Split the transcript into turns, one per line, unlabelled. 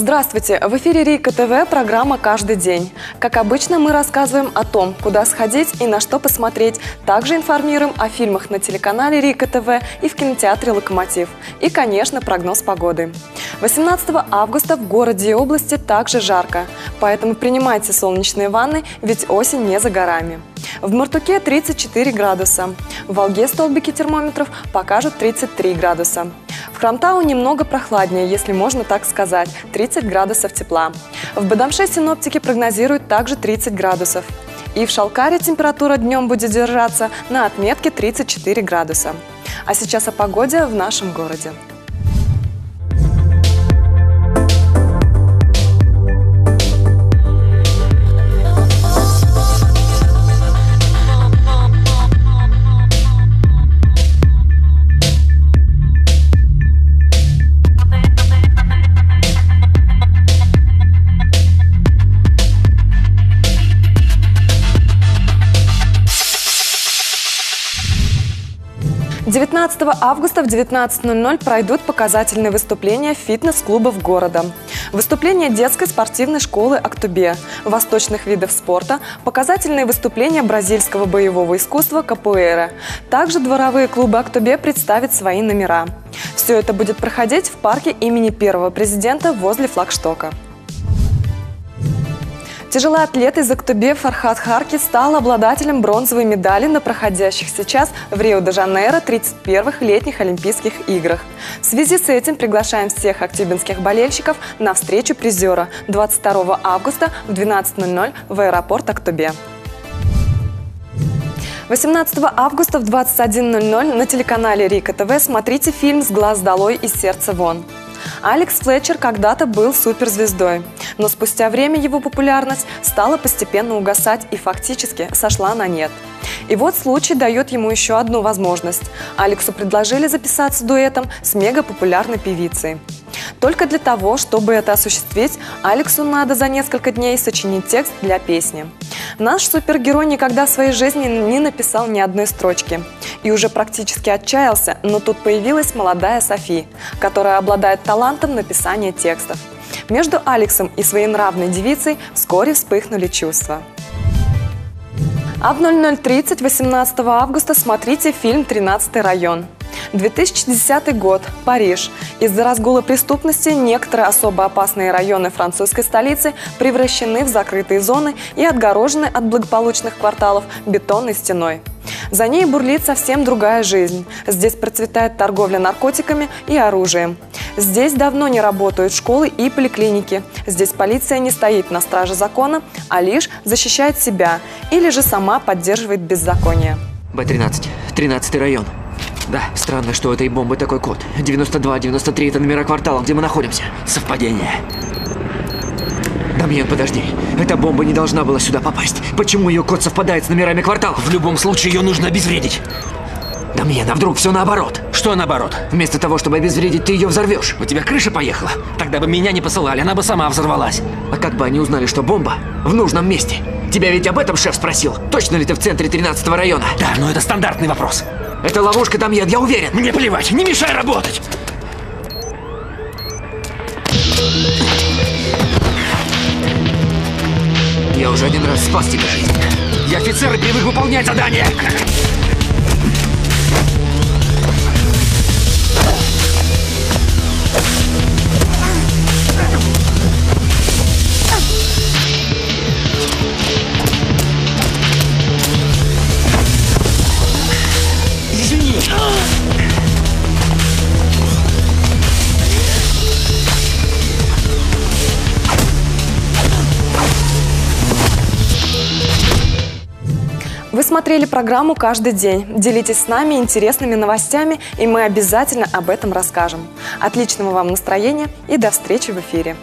Здравствуйте! В эфире Рика ТВ программа «Каждый день». Как обычно, мы рассказываем о том, куда сходить и на что посмотреть. Также информируем о фильмах на телеканале Рика ТВ и в кинотеатре «Локомотив». И, конечно, прогноз погоды. 18 августа в городе и области также жарко, поэтому принимайте солнечные ванны, ведь осень не за горами. В Мартуке 34 градуса. В Волге столбики термометров покажут 33 градуса. В Храмтау немного прохладнее, если можно так сказать, 30 градусов тепла. В Бадамше синоптики прогнозируют также 30 градусов. И в Шалкаре температура днем будет держаться на отметке 34 градуса. А сейчас о погоде в нашем городе. 19 августа в 19.00 пройдут показательные выступления фитнес-клубов города. Выступления детской спортивной школы «Актубе», восточных видов спорта, показательные выступления бразильского боевого искусства «Капуэра». Также дворовые клубы «Актубе» представят свои номера. Все это будет проходить в парке имени первого президента возле флагштока. Тяжелоатлет из Актубе Фархат Харки стал обладателем бронзовой медали на проходящих сейчас в Рио-де-Жанейро 31-х летних Олимпийских играх. В связи с этим приглашаем всех актюбинских болельщиков на встречу призера 22 августа в 12.00 в аэропорт Актубе. 18 августа в 21.00 на телеканале Рика ТВ смотрите фильм «С глаз долой и сердце вон». Алекс Флетчер когда-то был суперзвездой, но спустя время его популярность стала постепенно угасать и фактически сошла на нет. И вот случай дает ему еще одну возможность. Алексу предложили записаться дуэтом с мегапопулярной певицей. Только для того, чтобы это осуществить, Алексу надо за несколько дней сочинить текст для песни. Наш супергерой никогда в своей жизни не написал ни одной строчки. И уже практически отчаялся, но тут появилась молодая Софи, которая обладает талантом написания текстов. Между Алексом и своей нравной девицей вскоре вспыхнули чувства. А в 00.30 18 августа смотрите фильм «13 район». 2010 год. Париж. Из-за разгула преступности некоторые особо опасные районы французской столицы превращены в закрытые зоны и отгорожены от благополучных кварталов бетонной стеной. За ней бурлит совсем другая жизнь. Здесь процветает торговля наркотиками и оружием. Здесь давно не работают школы и поликлиники. Здесь полиция не стоит на страже закона, а лишь защищает себя или же сама поддерживает беззаконие.
Б-13, 13 район. Да, странно, что у этой бомбы такой код. 92, 93 – это номера квартала, где мы находимся. Совпадение. Дамьен, подожди. Эта бомба не должна была сюда попасть. Почему ее код совпадает с номерами кварталов?
В любом случае, ее нужно обезвредить.
Дамьен, а вдруг все наоборот?
Что наоборот?
Вместо того, чтобы обезвредить, ты ее взорвешь.
У тебя крыша поехала? Тогда бы меня не посылали, она бы сама взорвалась.
А как бы они узнали, что бомба в нужном месте? Тебя ведь об этом шеф спросил. Точно ли ты в центре 13 района?
Да, но это стандартный вопрос.
Это ловушка, Дамьен, я уверен.
Мне плевать, не мешай работать.
Я уже один раз спас тебе жизнь.
Я офицер и привык выполнять задания.
Смотрели программу «Каждый день». Делитесь с нами интересными новостями, и мы обязательно об этом расскажем. Отличного вам настроения и до встречи в эфире.